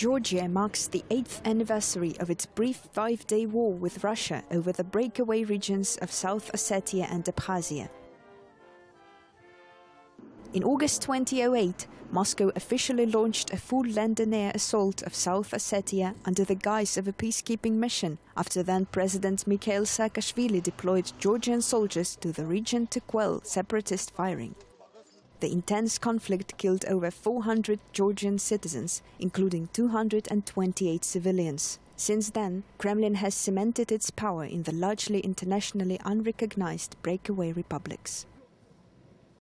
Georgia marks the eighth anniversary of its brief five day war with Russia over the breakaway regions of South Ossetia and Abkhazia. In August 2008, Moscow officially launched a full land and air assault of South Ossetia under the guise of a peacekeeping mission after then President Mikhail Saakashvili deployed Georgian soldiers to the region to quell separatist firing. The intense conflict killed over 400 Georgian citizens, including 228 civilians. Since then, Kremlin has cemented its power in the largely internationally unrecognized breakaway republics.